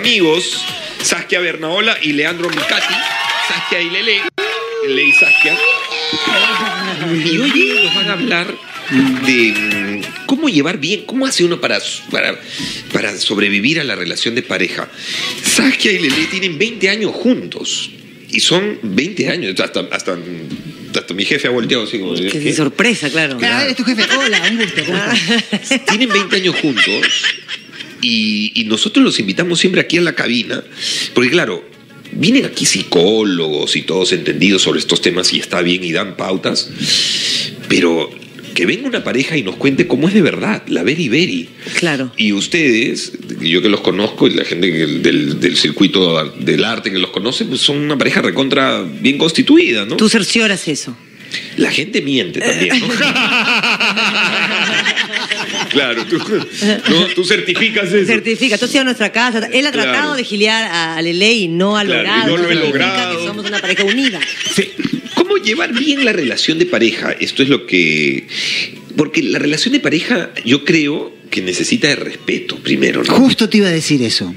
amigos Saskia Bernaola y Leandro Micati. Saskia y Lele. Lele y Saskia. Y hoy nos van a hablar de mm, cómo llevar bien, cómo hace uno para, para, para sobrevivir a la relación de pareja. Saskia y Lele tienen 20 años juntos. Y son 20 años, hasta, hasta, hasta mi jefe ha volteado así como... Qué ¿qué? sorpresa, claro. Claro, eres tu jefe. Hola, un gusto. ¿cómo estás? Tienen 20 años juntos y, y nosotros los invitamos siempre aquí a la cabina, porque claro, vienen aquí psicólogos y todos entendidos sobre estos temas y está bien y dan pautas, pero que venga una pareja y nos cuente cómo es de verdad, la Beri Beri. Claro. Y ustedes, yo que los conozco y la gente del, del circuito del arte que los conoce, pues son una pareja recontra bien constituida, ¿no? Tú cercioras eso. La gente miente también, ¿no? claro, tú, no, tú certificas eso. Certifica, tú has ido a nuestra casa. Él ha Claro. tratado de giliar a Lele y no ha Claro, y logrado. no lo he logrado. que somos una pareja unida. Sí. ¿Cómo llevar bien la relación de pareja? Esto es lo que... Porque la relación de pareja yo creo que necesita de respeto primero, ¿no? Justo te iba a decir eso.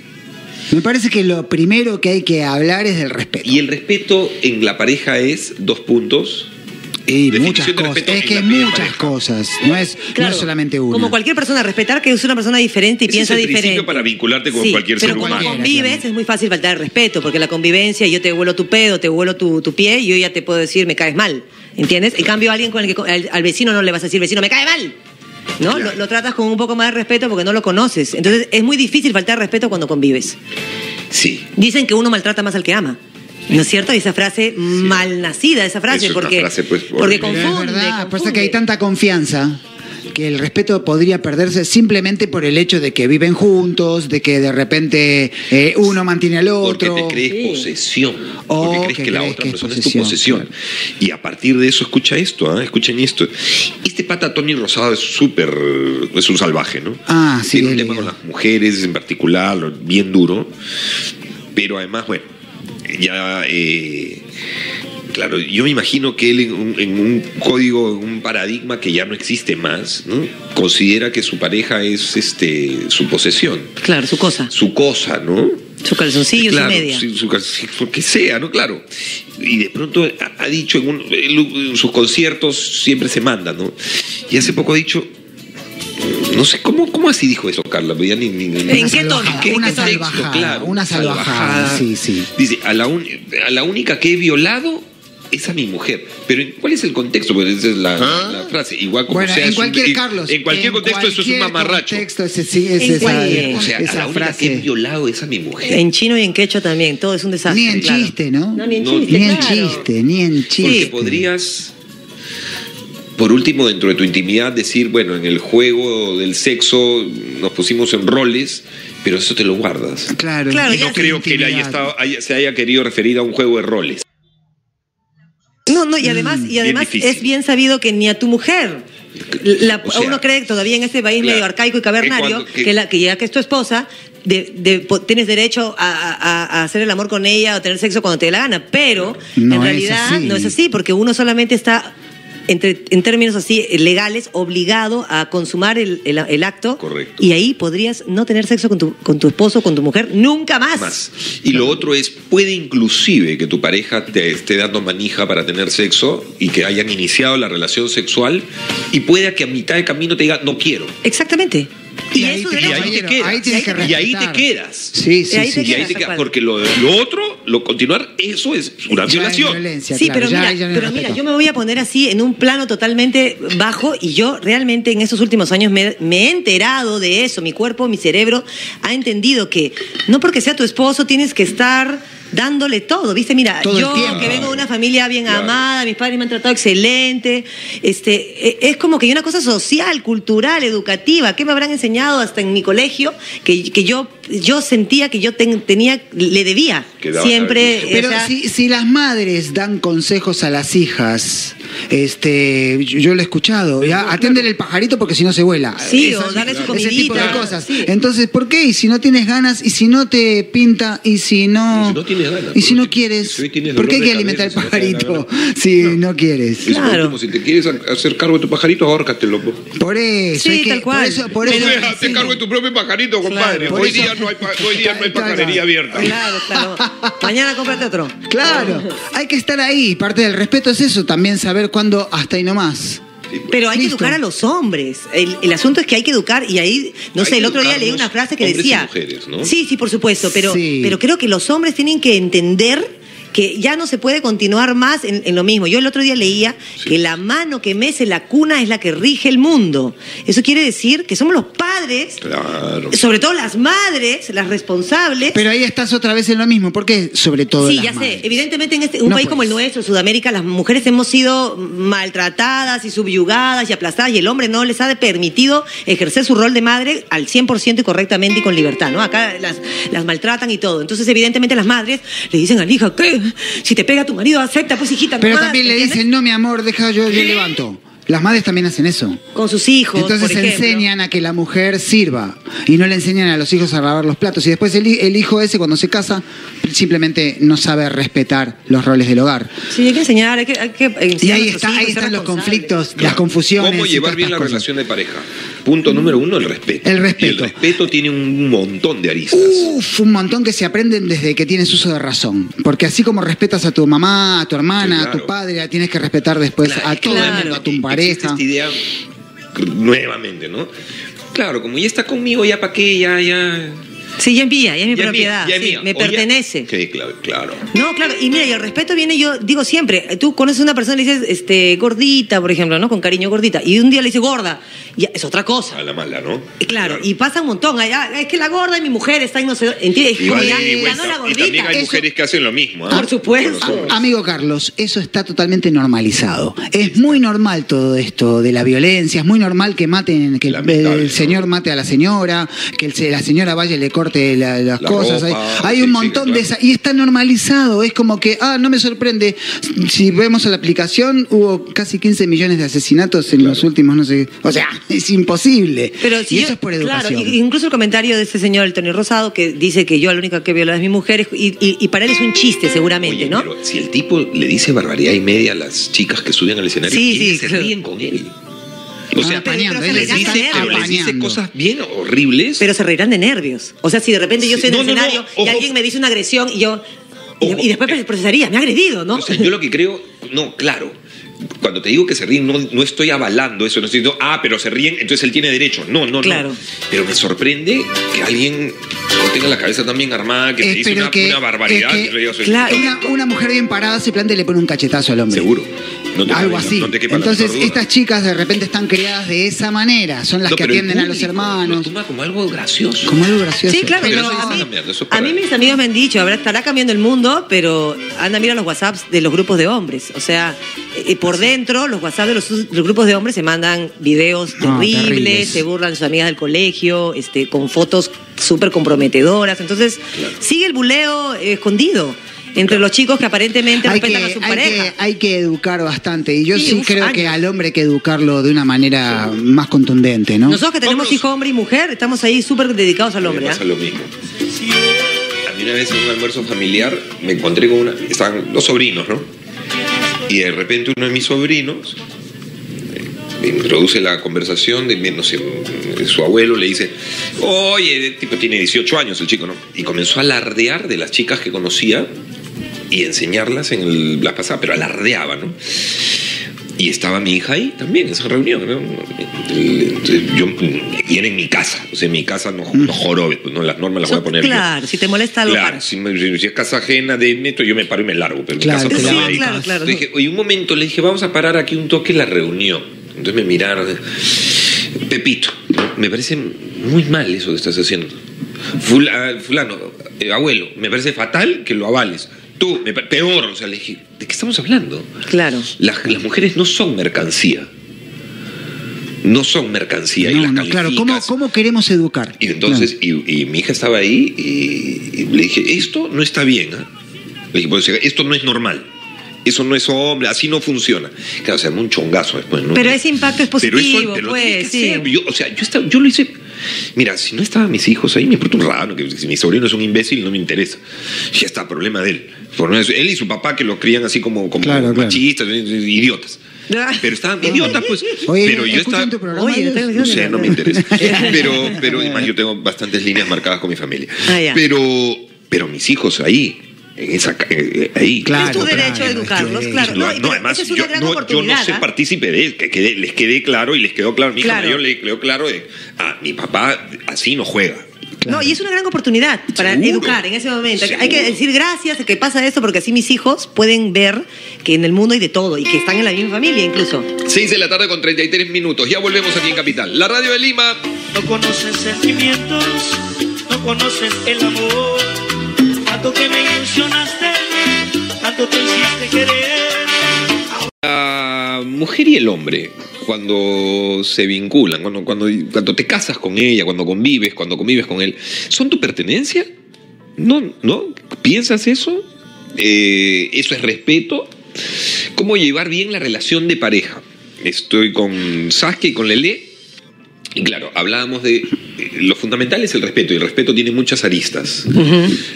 Me parece que lo primero que hay que hablar es del respeto. Y el respeto en la pareja es dos puntos. Y muchas de cosas. Es que muchas pareja. cosas. No es, no es solamente una. Como cualquier persona, respetar que es una persona diferente y Ese piensa es el principio diferente. para vincularte con Sí, cualquier pero ser cuando humano. convives Cualquiera, es muy fácil faltar el respeto, porque la convivencia, yo te huelo tu pedo, te huelo tu, tu pie, y yo ya te puedo decir, me caes mal. ¿Entiendes? En cambio, alguien con el que al, al vecino no le vas a decir, vecino, me cae mal. ¿No? Lo, lo tratas con un poco más de respeto porque no lo conoces. Entonces, es muy difícil faltar respeto cuando convives. Sí. Dicen que uno maltrata más al que ama. ¿No es cierto? Esa frase mal nacida, esa frase, Eso es una porque, frase, pues, porque confunde. es verdad, confunde. que hay tanta confianza que el respeto podría perderse simplemente por el hecho de que viven juntos, de que de repente eh, uno mantiene al Porque otro. te crees Sí. posesión. Oh, porque crees que que, la crees otra que es persona es tu posesión, posesión. Y a partir de eso, escucha esto, ¿ah? escuchen esto. Este pata Tony Rosado es súper. es un salvaje, ¿no? Ah, sí, Tiene un tema con las mujeres en particular, bien duro. Pero además, bueno, ya. eh, Claro, yo me imagino que él en un, en un código, en un paradigma que ya no existe más, ¿no? considera que su pareja es este su posesión, Claro, su cosa. su cosa, ¿no? Su calzoncillo, claro, su media. su cal- sí, lo que sea, ¿no? Claro. Y de pronto ha, ha dicho en, un- en sus conciertos siempre se manda, ¿no? Y hace poco ha dicho, no sé, ¿cómo, cómo así dijo eso, Carla? Ya ni- ni- ni- ¿En qué tono? salvajada, ¿Qué Una contexto? salvajada. Claro, una salvajada. Sí, sí. Dice, a la, un- a la única que he violado es a mi mujer. Pero ¿en ¿cuál es el contexto? Pues esa es la, la frase. Igual como Bueno, sea. en es un- cualquier, en- Carlos. En cualquier contexto eso es un mamarracho. contexto, ese sí, es En esa. O sea, a esa la única que he frase. violado es a mi mujer. En chino y en quechua también, todo es un desastre. Ni en claro. chiste, ¿no? No, ni en No, chiste. Ni en claro. chiste, ni en chiste. Porque podrías, por último, dentro de tu intimidad, decir, bueno, en el juego del sexo nos pusimos en roles, pero eso te lo guardas. Claro, Claro, Y no creo que él haya estado, haya- se haya querido referir a un juego de roles. No, no, y además, y bien además es bien sabido que ni a tu mujer. La- O sea, uno cree todavía en este país claro, medio arcaico y cavernario que cuando- que, que- la, que ya que es tu esposa, de, de- po- tienes derecho a, a- a hacer el amor con ella o tener sexo cuando te dé la gana, pero No en realidad así. no es así, porque uno solamente está, entre, en términos así legales, obligado a consumar el, el- el acto. Correcto. Y ahí podrías no tener sexo con tu, con tu esposo con tu mujer nunca más. Más. Y lo otro es, puede inclusive que tu pareja te esté dando manija para tener sexo y que hayan iniciado la relación sexual y puede que a mitad de camino te diga, no quiero. Exactamente. Y, Y ahí te- quedas. y ahí te quedas. Sí, sí, Y ahí sí. te Y ahí te quedas. Porque lo, lo otro, lo continuar, eso es una violación. violencia, Sí, claro, pero ya- mira, no pero mira, yo me voy a poner así en un plano totalmente bajo y yo realmente en estos últimos años me, me he enterado de eso. Mi cuerpo, mi cerebro ha entendido que no porque sea tu esposo tienes que estar dándole todo, ¿viste? Mira, Todo yo que vengo de una familia bien Claro. amada, mis padres me han tratado excelente, este, e- es como que hay una cosa social, cultural, educativa, que me habrán enseñado hasta en mi colegio, que, que yo, yo sentía que yo ten- tenía, le debía siempre. Pero sea, si, si las madres dan consejos a las hijas Este, yo, yo lo he escuchado. Ya, el pajarito porque si no se vuela. Sí, o darle su Ese tipo de comidita, cosas. sí. Entonces, ¿por qué? Y si no tienes ganas, y si no te pinta, y si no. Y si no tienes ganas, y si no quieres. si ¿Por qué hay que alimentar el si no pajarito si no quieres? Es Claro. como si te quieres hacer cargo de tu pajarito, ahórcatelo. po. Por eso. Sí, hay que- tal cual. Por eso, por eso- hazte cargo de tu propio pajarito, compadre. Por hoy, eso- día no hay, hoy día no hay Claro. pajarería abierta. Claro, claro. Mañana cómprate otro. Claro, hay que estar ahí. Parte del respeto es eso, también saber cuándo hasta ahí nomás. Pero hay Listo. que educar a los hombres. El, el asunto es que hay que educar y ahí, no Hay sé, que el otro día leí una frase que hombres y decía... mujeres, ¿no? Sí, sí, por supuesto, pero, Sí. pero creo que los hombres tienen que entender que ya no se puede continuar más en, en lo mismo. Yo el otro día leía que la mano que mece la cuna es la que rige el mundo. Eso quiere decir que somos los padres, Claro. sobre todo las madres, las responsables. Pero ahí estás otra vez en lo mismo, porque sobre todo. Sí, las ya sé. madres? Evidentemente en este, un No país como el nuestro, Sudamérica, las mujeres hemos sido maltratadas y subyugadas y aplastadas y el hombre no les ha permitido ejercer su rol de madre al 100% y correctamente y con libertad, ¿no? Acá las, las maltratan y todo. Entonces, evidentemente las madres le dicen a la hija, ¿qué? Si te pega tu marido, acepta, pues hijita. Pero nomás", también le ¿entiendes? dicen, no, mi amor, deja yo, yo levanto. Las madres también hacen eso. Con sus hijos, Entonces por ejemplo. enseñan a que la mujer sirva y no le enseñan a los hijos a lavar los platos. Y después el, hi- el hijo ese cuando se casa simplemente no sabe respetar los roles del hogar. Sí, hay que enseñar, hay que, hay que Y enseñar ahí, está, hijos ahí están los conflictos, las confusiones. ¿Cómo llevar bien la cosas. relación de pareja? Punto número uno, el respeto. El Y respeto. el respeto tiene un montón de aristas. Uf, un montón que se aprenden desde que tienes uso de razón. Porque así como respetas a tu mamá, a tu hermana, a tu padre, tienes que respetar después Claro, a todo el claro. mundo, a tu pareja. esta idea nuevamente, ¿no? Claro, como ya está conmigo, ya para qué, ya, ya. Sí, ya es mía, ya es mi ya propiedad, mía, ya es sí, mía. me ya- pertenece. Sí, claro, claro. No, claro, y mira, y el respeto viene, yo digo siempre, tú conoces a una persona y le dices, este, gordita, por ejemplo, ¿no? Con cariño, gordita, y un día le dices gorda, ya, es otra cosa. A la mala, ¿no? Y Claro, y pasa un montón. ay, ah, Es que la gorda y mi mujer está y no sé. ¿Entiendes? Y, Como vale, ya, y ya vuelta. no la Y gordita. también hay Eso- mujeres que hacen lo mismo. ¿ah? Por supuesto. Amigo Carlos, eso está totalmente normalizado. Es muy normal todo esto de la violencia, es muy normal que maten, que el, señor mate a la señora, que el la señora vaya y le corte la- las La cosas. ropa, hay hay sí, un sí, montón claro. de esa, y está normalizado. Es como que, ah, no me sorprende. Si vemos a la aplicación, hubo casi 15 millones de asesinatos en los últimos, no sé. O sea, es imposible. Pero si y yo- eso es por claro, educación. y- incluso el comentario de este señor, el Tony Rosado, que dice que yo la única que viola es mi mujer, y, y- y para él es un chiste, seguramente, Oye, ¿no? pero si el tipo le dice barbaridad y media a las chicas que suben al escenario, Sí, se claro. ríen con él. O sea, apañando, pero él se dice, dice, pero les dice apañando. cosas bien horribles. Pero se reirán de nervios. O sea, si de repente yo estoy en el no, no, no, escenario y alguien me dice una agresión y yo. y- Ojo. y después procesaría, me ha agredido, ¿no? O sea, yo lo que creo, no, claro. Cuando te digo que se ríen, no, no estoy avalando eso, no estoy diciendo, ah, pero se ríen, entonces él tiene derecho. No, no, Claro. no. Pero me sorprende que alguien no tenga la cabeza tan bien armada, que te dice Espero una, que- una barbaridad es que- y le digas, claro. Una, una mujer bien parada se planta y le pone un cachetazo al hombre. Seguro. No te Algo cabe- así. no te quepa la Entonces, menor duda. estas chicas de repente están criadas de esa manera. Son las No, que pero el atienden a los público hermanos. Lo toma como algo gracioso. Como algo gracioso. Sí, claro, Pero pero, eso a, está mí, cambiando, eso es a para mí mis amigos me han dicho, a ver, estará cambiando el mundo, pero anda, mira los WhatsApps de los grupos de hombres. O sea, eh, por dentro, los WhatsApp de los, los grupos de hombres se mandan videos No, terribles, terribles. se burlan de sus amigas del colegio, este, con fotos súper comprometedoras. Entonces, sigue el buleo eh, escondido entre los chicos que aparentemente Hay que, respetan a su hay, pareja. que, hay que educar bastante. Y yo Sí, sí, uf, creo años. que al hombre hay que educarlo de una manera más contundente, ¿no? Nosotros que tenemos hijo hombre y mujer, estamos ahí súper dedicados al Me hombre. ¿ah? pasa lo mismo. A mí una vez en un almuerzo familiar me encontré con una... Estaban los sobrinos, ¿no? Y de repente uno de mis sobrinos eh, me introduce la conversación de, no sé, de su abuelo, le dice, oye, tipo tiene 18 años el chico, ¿no? Y comenzó a alardear de las chicas que conocía y enseñarlas en el- la pasada, pero alardeaba, ¿no? Y estaba mi hija ahí también, en esa reunión. yo, y era en mi casa. O sea, en mi casa no, no jorobe, pues, no, las normas las voy a poner yo. claro, si te molesta algo, Claro, si, si es casa ajena de metro, yo me paro y me largo. Pero en Claro, mi casa bancas. hay. Claro, claro. Entonces dije, oye, un momento, le dije, vamos a parar aquí un toque la reunión. Entonces me miraron. Pepito, me parece muy mal eso que estás haciendo. Fula- fulano, eh, abuelo, me parece fatal que lo avales. Tú, me peor. O sea, le dije, ¿de qué estamos hablando? Claro. Las, las mujeres no son mercancía. No son mercancía. y No, las no, claro. ¿Cómo. ¿Cómo queremos educar? Y entonces, y, y mi hija estaba ahí y, y le dije, esto no está bien. ¿ah?". Le dije, pues, esto no es normal. Eso no es hombre, así no funciona. Claro, se llama un chongazo después, ¿no? Pero ese impacto es Pero eso positivo, te lo pues, tienes que sí. hacer. Yo, o sea, yo, estaba- yo lo hice. Mira, si no estaban mis hijos ahí, me importa un raro. Que si mi sobrino es un imbécil, no me interesa. Ya está, problema de él. Él y su papá que lo crían así como, como Claro, claro. machistas, eh, idiotas. Pero estaban idiotas, pues. Oye, pero yo ¿escuchan estaba. tu programa? Oye, No sé, no me interesa. Pero, pero además yo tengo bastantes líneas marcadas con mi familia. Ah. Pero, pero mis hijos ahí, esa, ca- eh, ahí. Claro, es tu claro, derecho a es educarlos, claro. No, No, además, es una yo, gran no, yo no soy ¿ah? partícipe de él, que quede- les quede claro y les quedó claro. A mi hija Claro. mayor le quedó claro de, ah, mi papá así no juega. No, y es una gran oportunidad para Seguro. educar en ese momento. Hay que decir gracias a que pasa esto porque así mis hijos pueden ver que en el mundo hay de todo y que están en la misma familia incluso. 6 de la tarde con 33 minutos. Ya volvemos aquí en Capital. La radio de Lima. No conocen sentimientos, no conocen el amor. Que me tanto te hiciste querer. La mujer y el hombre, cuando se vinculan, cuando, cuando, cuando te casas con ella, cuando convives, cuando convives con él, ¿son tu pertenencia? ¿No? ¿No? ¿Piensas eso? Eh, ¿Eso es respeto? ¿Cómo llevar bien la relación de pareja? Estoy con Saskia y con Lele. Y claro, hablábamos de eh, lo fundamental es el respeto y el respeto tiene muchas aristas.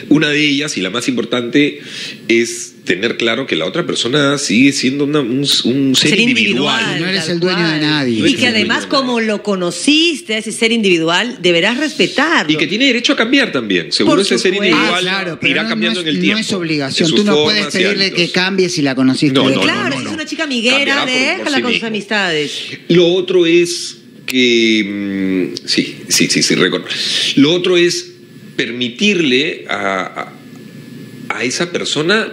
Una de ellas y la más importante es tener claro que la otra persona sigue siendo una- un, un ser, Ser individual. individual. No eres el dueño de nadie. No Y que además, como lo conociste, a ese ser individual, deberás respetarlo. Y que tiene derecho a cambiar también. Seguro Por ese ser individual Ah, claro, pero irá no, cambiando no en es, el tiempo. No es obligación. Tú no puedes pedirle que cambie si la conociste. No, claro, es una chica amiguera, déjala sí con sus amistades. Lo otro es que. mm, sí, sí, sí, sí, recuerdo. Lo otro es permitirle a, a, a esa persona.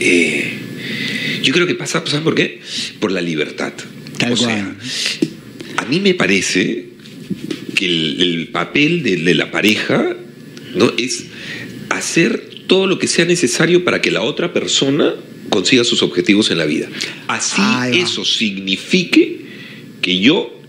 eh, yo creo que pasa, ¿sabes por qué? Por la libertad. Tal o sea, cual. a mí me parece que el, el papel de, de la pareja ¿no? es hacer todo lo que sea necesario para que la otra persona consiga sus objetivos en la vida. Así eso signifique que yo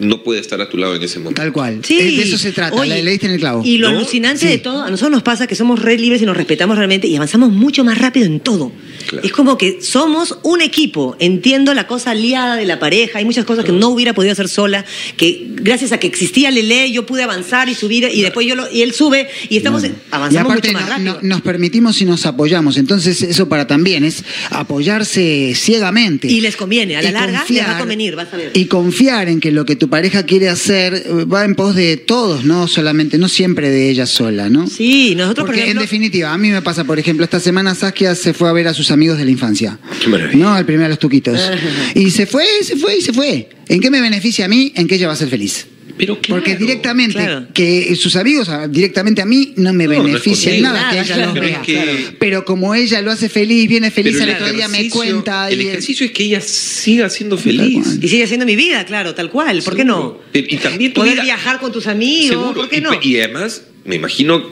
no pueda estar a tu lado en ese momento. Tal cual. Sí. De eso se trata. Oye, le, le diste en el clavo. Y lo ¿No? alucinante Sí. de todo, a nosotros nos pasa que somos re libres y nos respetamos realmente y avanzamos mucho más rápido en todo. Claro. Es como que somos un equipo. Entiendo la cosa aliada de la pareja. Hay muchas cosas que no hubiera podido hacer sola, que gracias a que existía Lele, yo pude avanzar y subir y después yo lo, y él sube y estamos aparte mucho más no- rápido. no- nos permitimos y nos apoyamos. Entonces eso para también es apoyarse ciegamente. Y les conviene, a la Y larga les va a convenir, vas a ver. Y confiar en que lo que tu pareja quiere hacer eh, va en pos de todos, no solamente, no siempre de ella sola, ¿no? Sí, nosotros Porque por ejemplo, en definitiva, a mí me pasa, por ejemplo, esta semana Saskia se fue a ver a sus amigos de la infancia. Qué maravilla. ¿No? Al primer de los tuquitos. Y se fue, se fue y se fue. ¿En qué me beneficia a mí? En que ella va a ser feliz. Pero claro, Porque directamente, claro. que sus amigos a- directamente a mí no me No, no es beneficia por en mí. nada que ella claro. los Pero vea. es que- Pero como ella lo hace feliz, viene feliz al otro día, me cuenta. El y- ejercicio es que ella siga siendo feliz. y sigue siendo mi vida, claro, tal cual. ¿Por qué no? Y también tu Poder vida- viajar con tus amigos, Seguro. ¿por qué Y- no? Y, además, me imagino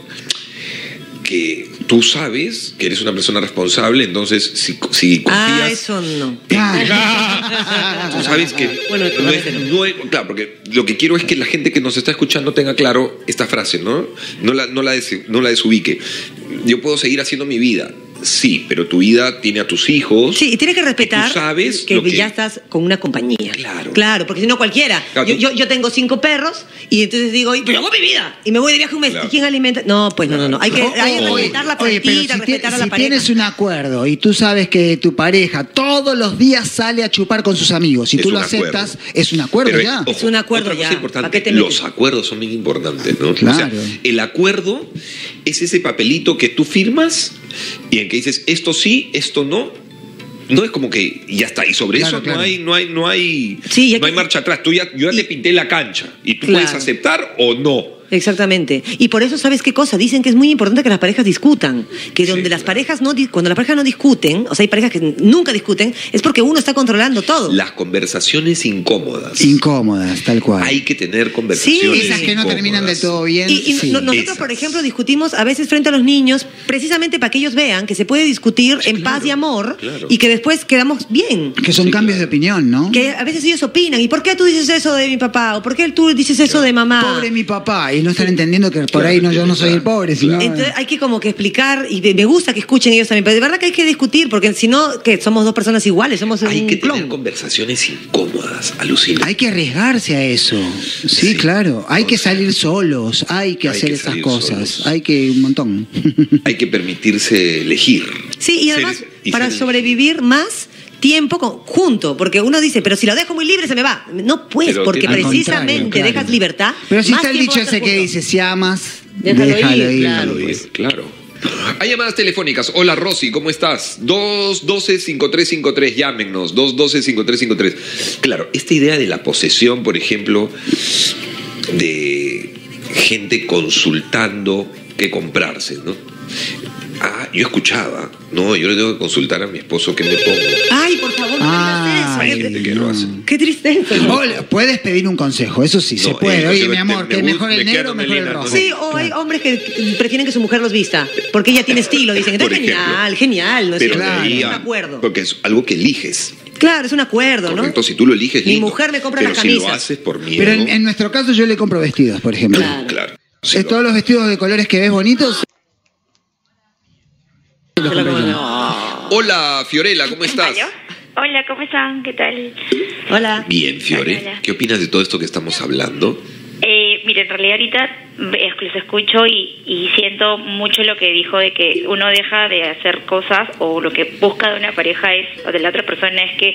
que tú sabes que eres una persona responsable, entonces si, si confías... ah, eso no. Ah. Tú sabes que Bueno, no es, no es- claro, porque lo que quiero es que la gente que nos está escuchando tenga claro esta frase, ¿no? No la, no la, des- no la desubique. Yo puedo seguir haciendo mi vida, sí, pero tu vida tiene a tus hijos. Sí, y tienes que respetar tú sabes que, que- ya estás con una compañía. Claro. Claro, porque si no cualquiera. Claro, yo, yo, yo tengo cinco perros y entonces digo, pero yo hago mi vida. Y me voy de viaje un mes. Claro. ¿Y quién alimenta? No, pues no, no, no. Hay que, hay que Oye, respetar la oye, pero si, respetar ti- a la si pareja. tienes un acuerdo y tú sabes que tu pareja todos los días sale a chupar con sus amigos y Es tú lo acuerdo. aceptas, es un acuerdo Pero, ya. ojo, Es un acuerdo otra cosa ya. importante, ¿Para qué te los acuerdos son bien importantes, ¿no? O Claro. sea, el acuerdo es ese papelito que tú firmas y en que dices esto sí, esto no. No es como que ya está, y sobre Claro, eso claro. no hay, no hay, no hay, Sí, no hay marcha atrás. Tú ya, yo ya y- te pinté la cancha y tú Claro. puedes aceptar o no. Exactamente. Y por eso, ¿sabes qué cosa? Dicen que es muy importante que las parejas discutan. Que Sí, donde las claro. parejas no, cuando las parejas no discuten, o sea, hay parejas que nunca discuten, es porque uno está controlando todo. Las conversaciones incómodas. Incómodas, tal cual. Hay que tener conversaciones Sí. Esas que no incómodas. terminan de todo bien. Y, y sí. no- nosotros, esas. por ejemplo, discutimos a veces frente a los niños, precisamente para que ellos vean que se puede discutir en claro, paz y amor claro. y que después quedamos bien. que son Sí, cambios claro. de opinión, ¿no? Que a veces ellos opinan, ¿y por qué tú dices eso de mi papá? ¿O por qué tú dices eso de mamá? Pobre mi papá. Y y no están entendiendo que por ahí no, yo no soy el pobre, sino... Entonces hay que como que explicar y me- gusta que escuchen ellos también, pero de verdad que hay que discutir porque si no que somos dos personas iguales, somos Hay un que tener clon. conversaciones incómodas, alucina. Hay que arriesgarse a eso. Sí, Sí. claro. Hay que salir solos, hay que Hay hacer que esas cosas. solos. Hay que un montón. Hay que permitirse elegir. Sí, y Ser- además y para ser sobrevivir más tiempo con- junto, porque uno dice, pero si lo dejo muy libre se me va. No puedes, Pero porque precisamente claro. dejas libertad. Pero si más está el dicho ese que dice, si amas, Déjalo déjalo, ir, ir. claro. Déjalo ir, claro. Hay llamadas telefónicas. Hola Rosy, ¿cómo estás? 212-5353, llámenos. 212-5353. Claro, esta idea de la posesión, por ejemplo, de gente consultando qué comprarse, ¿no? Ah, yo escuchaba, no, yo le tengo que consultar a mi esposo qué me pongo. Ay, por favor, no Ah, digas Hay eso. gente Qué, que lo hace. qué tristeza. puedes pedir un consejo, eso sí, se puede. Oye, mi amor, me que mejor me el negro, mejor el rojo. entonces- Sí, o hay hombres que prefieren que su mujer los vista, porque ella tiene estilo, dicen. Entonces, genial, genial, ¿no es Pero cierto? a- acuerdo. Porque es algo que eliges. Claro, es un acuerdo, ¿no? Correcto, si tú lo eliges, Mi mujer me compra Pero las si lo camisas. haces por miedo. Pero en, en nuestro caso yo le compro vestidos, por ejemplo. Claro. Claro. Si Es lo- todos los vestidos de colores que ves bonitos. Los Hola, Fiorella, ¿cómo estás? Hola, ¿cómo están? ¿Qué tal? Hola. Bien, Fiore. Hola. ¿Qué opinas de todo esto que estamos hablando? Eh, mire, en realidad ahorita los escucho y, y siento mucho lo que dijo de que uno deja de hacer cosas o lo que busca de una pareja es, o de la otra persona es que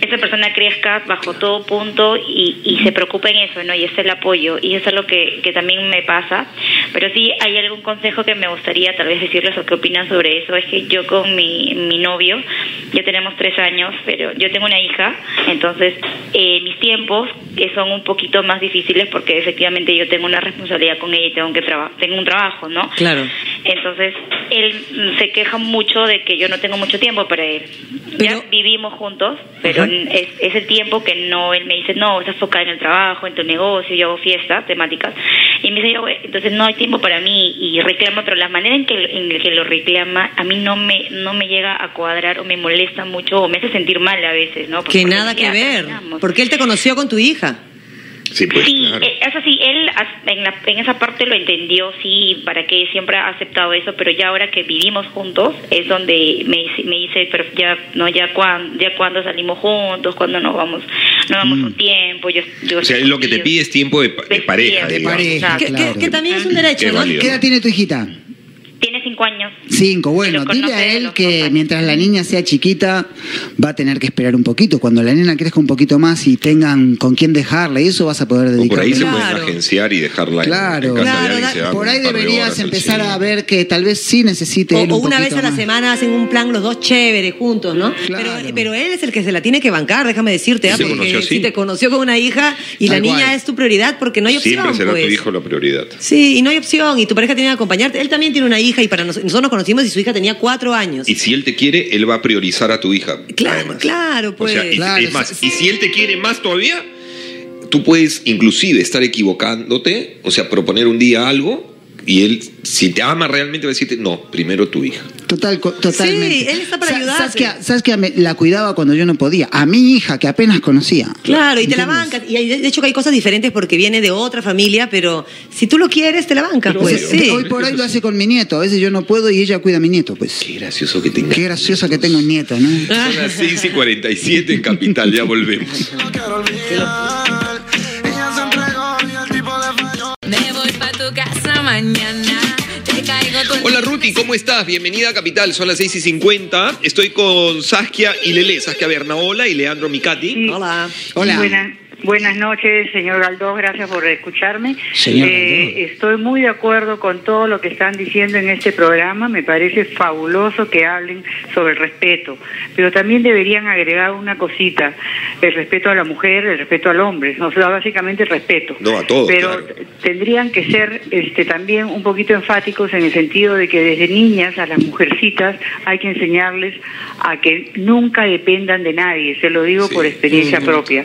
esa persona crezca bajo todo punto y, y se preocupe en eso, ¿no? Y es el apoyo. Y eso es lo que, que también me pasa. Pero sí hay algún consejo que me gustaría tal vez decirles o qué opinan sobre eso. Es que yo con mi, mi novio, ya tenemos tres años, pero yo tengo una hija, entonces eh, mis tiempos que son un poquito más difíciles porque efectivamente yo tengo una responsabilidad con ella y tengo que traba- tengo un trabajo, ¿no? Claro. Entonces él se queja mucho de que yo no tengo mucho tiempo para él. Pero- ya vivimos juntos, pero Ajá. es ese tiempo que no él me dice no estás enfocada en el trabajo, en tu negocio, yo hago fiestas temáticas y me dice yo "Güey, entonces no hay tiempo para mí y reclama, pero la manera en que en el que lo reclama a mí no me no me llega a cuadrar o me molesta mucho o me hace sentir mal a veces, ¿no? Que nada que ver. Porque él te conoció con tu hija. Sí, pues sí, claro. eh, eso sí, él en, la- en esa parte lo entendió, sí, para que siempre ha aceptado eso, pero ya ahora que vivimos juntos es donde me, dice- me dice, pero ya no ya cuando ya cuando salimos juntos, cuando nos vamos nos vamos un tiempo, yo, yo O sea, lo que te pide es tiempo de, de De pareja, digamos. pareja. Que, claro. que- que también es un derecho, Qué ¿no? válido. ¿Qué edad tiene tu hijita? Cinco años. Cinco. Bueno, dile a él que mientras la niña sea chiquita va a tener que esperar un poquito. Cuando la nena crezca un poquito más y tengan con quién dejarla, y eso vas a poder O dedicar. por ahí se Claro. pueden agenciar y dejarla en- Claro. en, casa Claro, de da- Por ahí de deberías empezar a ver que tal vez sí necesite O, él o un una vez a la más. semana hacen un plan los dos chéveres juntos, ¿no? Claro. Pero, pero él es el que se la tiene que bancar, déjame decirte, ¿ah? ¿Y se porque conoció si te conoció con una hija y Tal la niña cual. es tu prioridad porque no hay opción, Siempre será pues. tu hijo la prioridad. Sí, y no hay opción, y tu pareja tiene que acompañarte. Él también tiene una hija y para nos- nosotros nos conocimos y su hija tenía cuatro años. Y si él te quiere, él va a priorizar a tu hija. Claro, además. claro, pues. O sea, y- Claro, es más, sí. y si él te quiere más todavía, tú puedes inclusive estar equivocándote, o sea, proponer un día algo, y él, si te ama realmente, va a decirte, no, primero tu hija. Total, co- totalmente. Sí, él está para Sa- ayudarte. Saskia, Saskia me- la cuidaba cuando yo no podía. A mi hija, que apenas conocía. Claro, y te la bancas. Y hay- de hecho que hay cosas diferentes porque viene de otra familia, pero si tú lo quieres, te la bancas, pues sí. Hoy por hoy lo hace con mi nieto. A veces yo no puedo y ella cuida a mi nieto, pues. Qué gracioso que tenga. Qué gracioso que tengo un nieto, ¿no? Son las 6 y 47 en Capital, ya volvemos. Mañana. Te caigo con Hola Ruti, ¿cómo estás? Bienvenida a Capital, son las 6 y 50. Estoy con Saskia y Lele, Saskia Bernaola y Leandro Micati. Hola. Hola. Buenas, buenas noches, señor Galdós, gracias por escucharme. Eh, estoy muy de acuerdo con todo lo que están diciendo en este programa, me parece fabuloso que hablen sobre el respeto, pero también deberían agregar una cosita, el respeto a la mujer, el respeto al hombre, o sea, básicamente el respeto. No, a todos, Pero claro. tendrían que ser este, también un poquito enfáticos en el sentido de que desde niñas a las mujercitas hay que enseñarles a que nunca dependan de nadie, se lo digo Sí. por experiencia propia,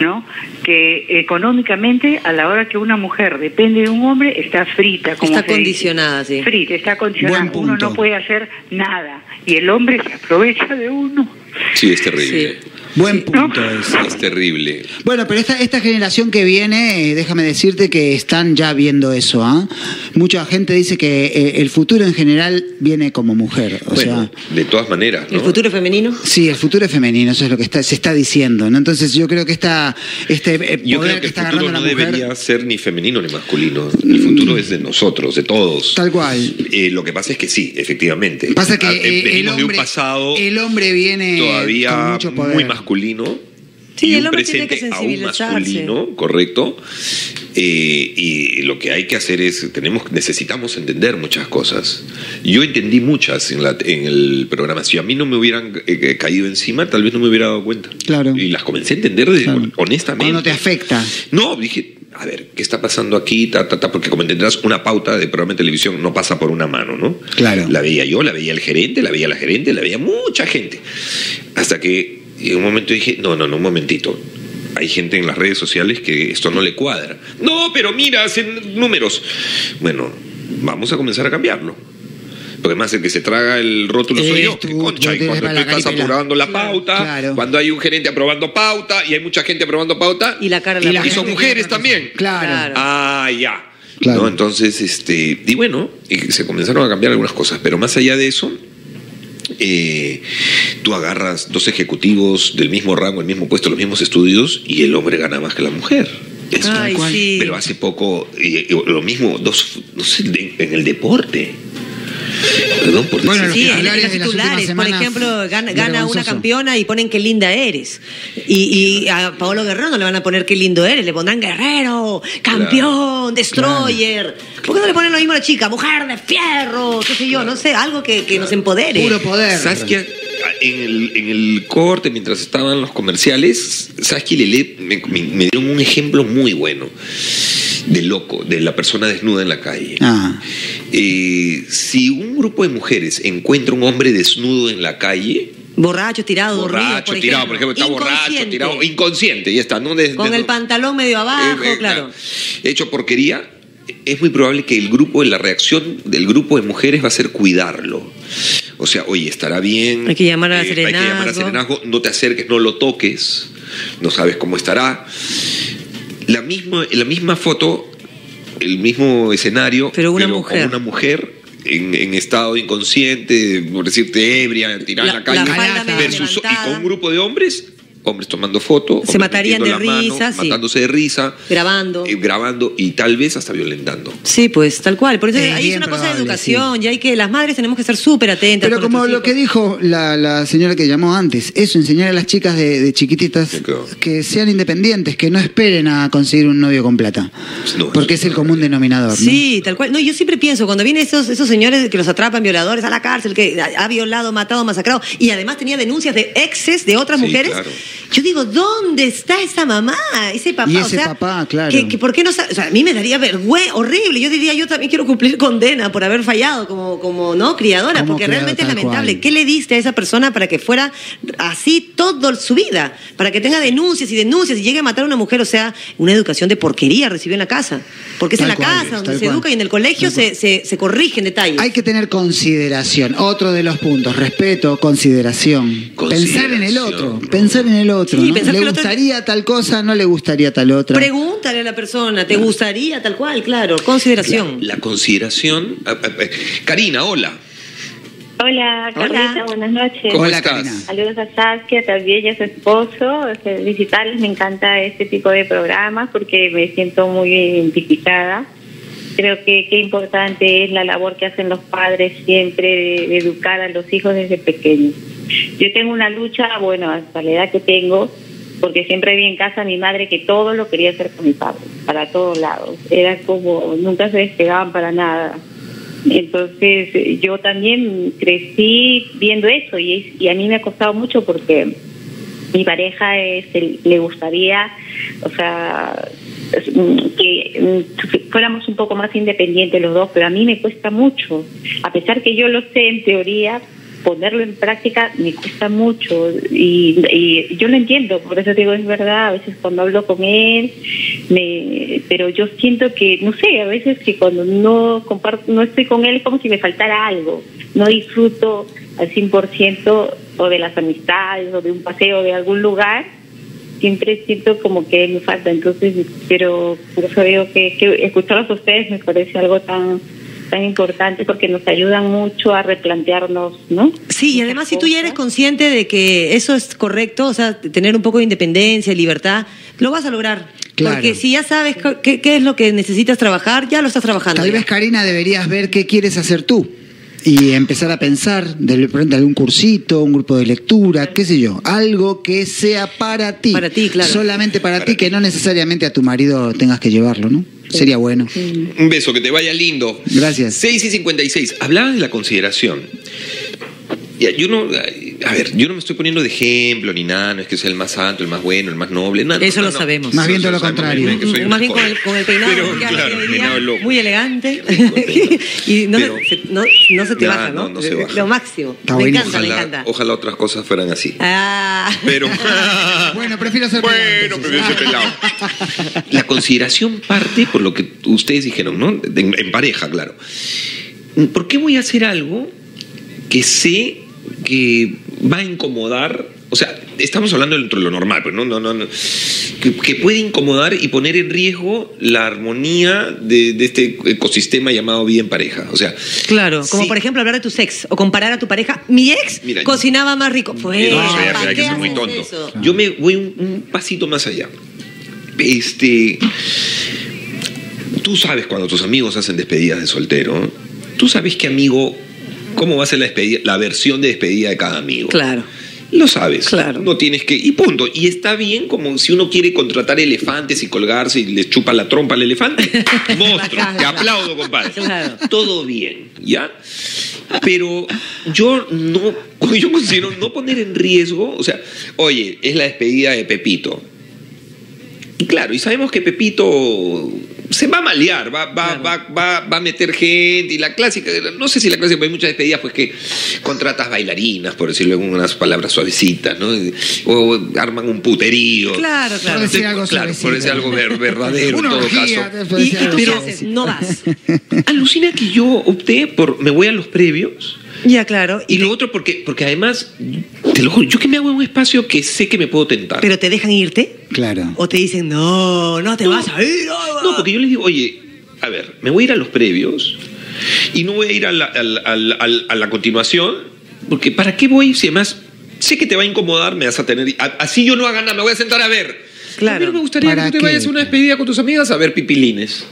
¿no? Que económicamente a la hora que una mujer depende de un hombre está frita, como Está dice. condicionada, sí. Frita, está condicionada. Uno no puede hacer nada y el hombre se aprovecha de uno. Sí, es terrible. Sí. Buen punto ese. Es terrible. Bueno, pero esta, esta generación que viene, eh, déjame decirte que están ya viendo eso. ¿ah? Mucha gente dice que eh, el futuro en general viene como mujer. O bueno, sea, de todas maneras, ¿no? ¿El futuro femenino? sí, el futuro es femenino, eso es lo que está, se está diciendo. ¿no? Entonces yo creo que esta, este eh, Yo poder creo que el está futuro agarrando no la mujer... debería ser ni femenino ni masculino. El futuro es de nosotros, de todos. Tal cual. Eh, lo que pasa es que sí, efectivamente. Pasa que Ah, eh, venimos el de un hombre, pasado el hombre viene con todavía mucho poder. muy masculino. Sí, y el un hombre tiene que aún sensibilizarse. masculino, correcto. Eh, y lo que hay que hacer es, tenemos, necesitamos entender muchas cosas. Yo entendí muchas en, la, en el programa. Si a mí no me hubieran eh, caído encima, tal vez no me hubiera dado cuenta. Claro. Y las comencé a entender de- Claro. honestamente. Cuando te afecta. No, dije, a ver, ¿qué está pasando aquí? Ta, ta, ta, porque como entenderás, una pauta de programa de televisión no pasa por una mano, ¿no? Claro. La veía yo, la veía el gerente, la veía la gerente, la veía mucha gente. Hasta que en un momento dije, no, no, no, un momentito. Hay gente en las redes sociales que esto no le cuadra. No, pero mira, hacen números. Bueno, vamos a comenzar a cambiarlo. Porque además el que se traga el rótulo soy yo. Tú, ¿Qué concha? Y cuando tú la estás caripela. aprobando la pauta, claro. cuando hay un gerente aprobando pauta y hay mucha gente aprobando pauta, Y la cara Y la la y son mujeres también. Claro. Claro. Ah, ya. Claro. ¿No? Entonces, este, y bueno, y se comenzaron a cambiar algunas cosas, pero más allá de eso, eh, tú agarras dos ejecutivos del mismo rango, el mismo puesto, los mismos estudios, y el hombre gana más que la mujer. Es tal Ay, cual. sí. Pero hace poco, y- y lo mismo, dos, no sé, de- en el deporte. Perdón por Bueno, los Sí, en titulares los de titulares, por ejemplo, gana, gana una campeona y ponen qué linda eres. Y, y a Paolo Guerrero no le van a poner qué lindo eres, le pondrán guerrero, campeón, destroyer. ¿Por qué no le ponen lo mismo a la chica? Mujer de fierro, qué sé yo, no sé, algo que, que nos empodere. Puro poder. Saskia, en el, en el corte, mientras estaban los comerciales, Saskia y Lele me, me- me dieron un ejemplo muy bueno de loco, de la persona desnuda en la calle. Ah. Eh, si un grupo de mujeres encuentra un hombre desnudo en la calle, Borracho, tirado, dormido, borracho, tirado, por ejemplo, está borracho, tirado, inconsciente, ya está, ¿no? Des- Con el pantalón medio abajo, eh, eh, claro. Hecho porquería, es muy probable que el grupo, la reacción del grupo de mujeres va a ser cuidarlo. O sea, oye, estará bien. Hay que llamar a Hay que llamar a serenazgo. serenazgo, no te acerques, no lo toques, no sabes cómo estará. La misma, la misma foto, el mismo escenario, Pero una con mujer. una mujer en, en estado inconsciente, por decirte ebria, tirada La- en la calle, la versus, y con un grupo de hombres, hombres tomando foto, Se matarían de mano, risa, sí. matándose de risa, Grabando. eh, grabando y tal vez hasta violentando. Sí, pues tal cual. Por eso Es ahí es una cosa de educación, y hay que, las madres tenemos que ser súper atentas. Pero como lo que dijo la, la señora que llamó antes, eso, enseñar a las chicas de, de chiquititas Sí, claro. que sean independientes, que no esperen a conseguir un novio con plata. No, porque es el común denominador. ¿no? Sí, tal cual. No, yo siempre pienso, cuando vienen esos, esos señores que los atrapan violadores a la cárcel, que ha ha violado, matado, masacrado, y además tenía denuncias de exes de otras Sí, mujeres, claro. Yo digo, ¿dónde está esa mamá, ese papá? Y o ese sea, papá, claro. Que, que ¿Por qué no sa- O sea, a mí me daría vergüenza, horrible. Yo diría, yo también quiero cumplir condena por haber fallado como, como ¿no? criadora, Como porque realmente es lamentable. cual. ¿Qué le diste a esa persona para que fuera así toda su vida? Para que tenga denuncias y denuncias y llegue a matar a una mujer, o sea, una educación de porquería recibió en la casa. Porque es Tal en la cual, casa donde se cual. educa y en el colegio se, se, se corrigen detalles. Hay que tener consideración. Otro de los puntos, respeto, consideración. Pensar en el otro, pensar en el otro. Sí, ¿no? pensar ¿Le que el otro- gustaría tal cosa? ¿No le gustaría tal otra? Pregúntale a la persona, ¿te gustaría tal cual? Claro, consideración. La consideración. Karina, hola. Hola, Carlita, buenas noches. ¿Cómo Hola? Karina. Saludos a Saskia también y a su esposo. Felicitarles, me encanta este tipo de programas porque me siento muy identificada. Creo que qué importante es la labor que hacen los padres siempre de, de educar a los hijos desde pequeños. Yo tengo una lucha, bueno, hasta la edad que tengo, porque siempre vi en casa a mi madre que todo lo quería hacer con mi padre, para todos lados. Era como, nunca se despegaban para nada. Entonces yo también crecí viendo eso y, a mí me ha costado mucho porque mi pareja es le gustaría, o sea, que fuéramos un poco más independientes los dos, pero a mí me cuesta mucho. A pesar que yo lo sé en teoría, ponerlo en práctica me cuesta mucho y, y yo lo entiendo, por eso digo es verdad, a veces cuando hablo con él, me, pero yo siento que, no sé, a veces que cuando no comparto, no estoy con él es como si me faltara algo, no disfruto al 100% o de las amistades o de un paseo de algún lugar, siempre siento como que me falta. Entonces, pero por eso digo que, que escucharlos a ustedes me parece algo tan tan importante porque nos ayudan mucho a replantearnos, ¿no? Sí, y además si tú ya eres consciente de que eso es correcto, o sea, tener un poco de independencia, libertad, lo vas a lograr. Claro. Porque si ya sabes qué, qué es lo que necesitas trabajar, ya lo estás trabajando. Tal vez, Karina, deberías ver qué quieres hacer tú. Y empezar a pensar de repente algún cursito, un grupo de lectura, qué sé yo, algo que sea para ti. Para ti, claro. Solamente para, ti, que no necesariamente a tu marido tengas que llevarlo, ¿no? Sería bueno. Un beso, que te vaya lindo. Gracias. 6 y 56. Hablabas de la consideración. Ya, yo no, a ver, yo no me estoy poniendo de ejemplo ni nada, no es que sea el más santo, el más bueno, el más noble, nada. Eso no, lo no. sabemos. Más bien todo lo contrario. Más bien con el, con el peinado, Pero, claro, el día, peinado loco. muy elegante. y no, Pero- se, no, no se te Nah, baja, ¿no? no, no se baja. Lo máximo. Está me buenísimo. encanta, me encanta. ojalá otras cosas fueran así. Ah. Pero. Bueno, prefiero ser Bueno, pelado, prefiero ser pelado. La consideración parte por lo que ustedes dijeron, ¿no? En, en pareja, claro. ¿Por qué voy a hacer algo que sé que va a incomodar? O sea, estamos hablando dentro de lo normal, pero no, no, no, no. Que, que puede incomodar y poner en riesgo la armonía de, de este ecosistema llamado vida en pareja. O sea, Claro, como sí. por ejemplo hablar de tu ex o comparar a tu pareja. Mi ex Mira, cocinaba más rico. Pues, No, eso ya- ¿para ya que soy muy tonto. eso? Yo me voy un, un pasito más allá. Este. Tú sabes cuando tus amigos hacen despedidas de soltero, tú sabes qué amigo, cómo va a ser la, despedida- la versión de despedida de cada amigo. Claro. Lo sabes. Claro. No tienes que. Y punto. Y está bien como si uno quiere contratar elefantes y colgarse y le chupa la trompa al elefante. Monstruo. Te aplaudo, compadre. Claro. Todo bien, ¿ya? Pero yo no. Yo considero no poner en riesgo. O sea, oye, es la despedida de Pepito. Y claro, y sabemos que Pepito se va a malear, va, va, Claro. va, va, va a meter gente, y la clásica, no sé si la clásica, pero hay muchas despedidas pues que contratas bailarinas, por decirlo en unas palabras suavecitas, ¿no? O arman un puterío. Claro, Por claro. decir algo claro, por decir algo ver- verdadero en todo orgía, caso. por ¿Y, haces? No vas. Alucina que yo opté por, me voy a los previos, Ya, claro. y lo otro porque, porque además, te lo juro, yo que me hago en un espacio que sé que me puedo tentar. ¿Pero te dejan irte? Claro. ¿O te dicen, no, no te vas a ir? No, No, porque yo les digo, oye, a ver, me voy a ir a los previos y no voy a ir a la, a la continuación, porque ¿para qué voy si además sé que te va a incomodar, me vas a tener... a- así yo no haga nada, me voy a sentar a ver. Claro. A mí no me gustaría que ¿Para tú te qué? vayas a una despedida con tus amigas a ver pipilines.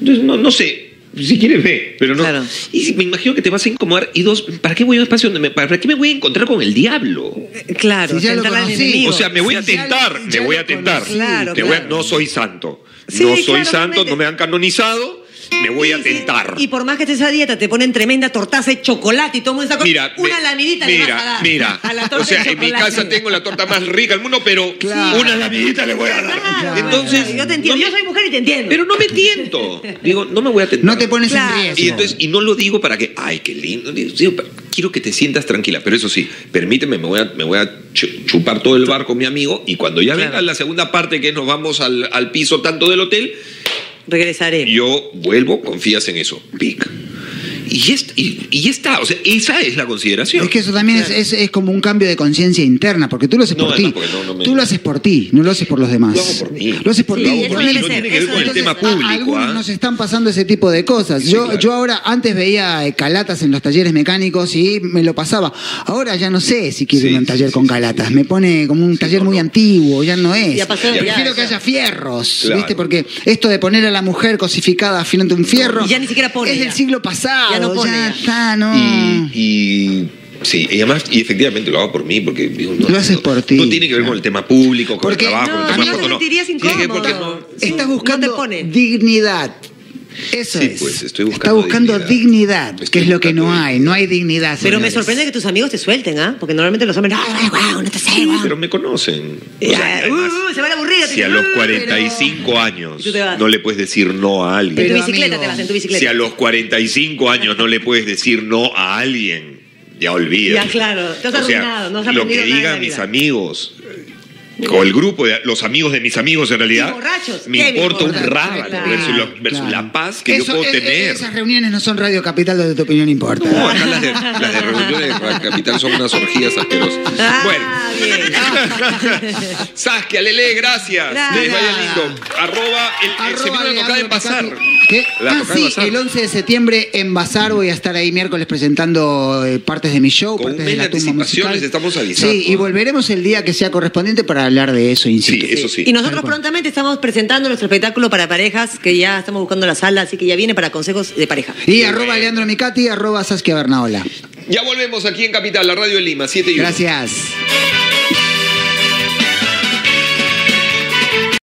Entonces, no, no sé. Si quieres, ve, pero no. Claro. Y me imagino que te vas a incomodar. Y dos, ¿para qué voy a un espacio donde me, ¿Para qué me voy a encontrar con el diablo? Claro, Si ya lo conocí. O sea, me voy a tentar, me ya voy a tentar. Claro, Te voy a- claro. no soy santo. Sí, no soy claro, santo, no me han canonizado, me voy a sí. tentar. Y por más que estés a dieta, te ponen tremenda tortaza de chocolate y mundo está con Mira, una me- laminita le mira, vas a dar. mira. A la torta o sea, de en mi casa tengo la torta más rica del mundo, pero Claro. una laminita le voy a dar. Claro, Entonces, yo te entiendo, no yo soy mujer y te entiendo. pero no me tiento. Digo, no me voy a tentar. No te pones Claro. en riesgo. Y entonces, y no lo digo para que, ay, qué lindo. Digo, quiero que te sientas tranquila, pero eso sí, permíteme, me voy a, me voy a chu- chupar todo el bar con mi amigo y cuando ya Claro. venga la segunda parte que nos vamos al, al piso tanto del hotel, Regresaré. yo vuelvo, confías en eso. Pic. Y ya, est- y, y ya está, o sea, esa es la consideración. Es que eso también es, es, es como un cambio de conciencia interna, porque tú lo haces No, por ti. no, no me- Tú lo haces por ti, no lo haces por los demás. Lo hago por mí. Lo haces por Sí, ti. eso por debe mí. ser, tiene que ver eso con el tema público. A algunos ¿ah? nos están pasando ese tipo de cosas. Sí, yo, claro. yo ahora antes veía calatas en los talleres mecánicos y me lo pasaba. Ahora ya no sé si quiero Sí, ir a un taller sí, con calatas. sí. Me pone como un taller no, muy no. antiguo, ya no es. Ya pasó, ya, Prefiero que ya. haya fierros, Claro. ¿viste? Porque esto de poner a la mujer cosificada frente a un fierro Y ya ni siquiera pone es del siglo pasado. No pone ya está, no. Y, y- sí, y además, y efectivamente lo hago por mí, porque digo, no, Lo haces no- por ti. No tiene que ver con el tema público, con Porque- el trabajo, No, con el tema no, foto, no. sentirías Tiene que ver porque no- Sí, Estás no buscando te pone. dignidad. Eso Sí, es. pues, estoy Está buscando buscando dignidad, dignidad. que es lo que no buscando hay. No hay dignidad. Pero me señores. sorprende que tus amigos te suelten, ¿ah? Porque normalmente los hombres, ay, wow, no te sé, Sí, wow. pero me conocen. O sea, Ya, además, uh, se van aburridos. si a los 45 años Y tú te vas. no le puedes decir no a alguien. En tu Pero, bicicleta amigo, te vas, en tu bicicleta. Si a los 45 años no le puedes decir no a alguien, ya olvida. Ya, claro, te has O sea, arruinado, no has Lo que digan mis amigos, o el grupo, de los amigos de mis amigos en realidad, borrachos. me importa un rábano claro. versus, los- versus Claro. la paz que Eso, yo puedo eh, eh, tener. Esas reuniones no son Radio Capital donde tu opinión importa. No, acá las de, las de reuniones de Capital son unas orgías asquerosas. Ah, bueno. bien. Saskia, Lele, gracias. Gracias. Les vaya lindo. Arroba, el, el Arroba seminario de tocada en Leandro Bazar. La ah, Bazar. el 11 de septiembre en Bazar voy a estar ahí miércoles presentando eh, partes de mi show, Con un partes de la tumba musical. estamos avisando. Sí, y volveremos el día que sea correspondiente para hablar de eso, in Sí, situ. eso sí. Y nosotros prontamente estamos presentando nuestro espectáculo para parejas, que ya estamos buscando la sala, así que ya viene para consejos de pareja. Y arroba. Leandro Micati, arroba Saskia Bernaola. Ya volvemos aquí en Capital, la radio de Lima, 7 y 1. Gracias.